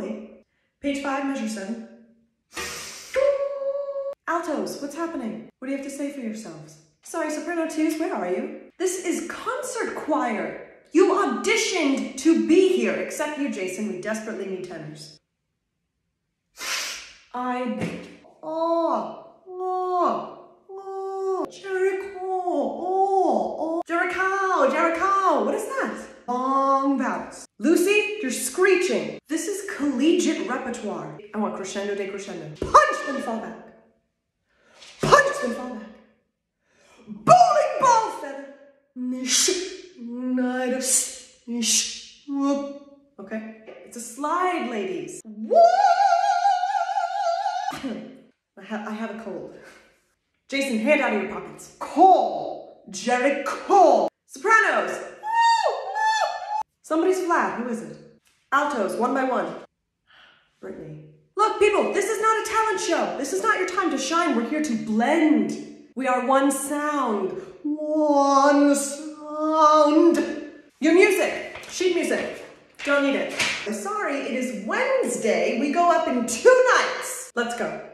I'll. Page five, measure seven. Altos, what's happening? What do you have to say for yourselves? Sorry, soprano twos, where are you? This is concert choir. You auditioned to be here, except you, Jason. We desperately need tenors. I. Oh, oh, oh, Jericho, oh, oh, Jericho, Jericho. What is that? Long vowels. Lucy, you're screeching. Collegiate repertoire. I want crescendo, decrescendo. Punch, then fall back. Punch, then fall back. Bowling ball feather. Okay, it's a slide, ladies. I, ha I have a cold. Jason, hand out of your pockets. Call, Jericho. Sopranos. Somebody's flat. Who is it? Altos, one by one. Brittany. Look, people, this is not a talent show. This is not your time to shine. We're here to blend. We are one sound. One sound. Your music. Sheet music. Don't need it. Sorry, it is Wednesday. We go up in two nights. Let's go.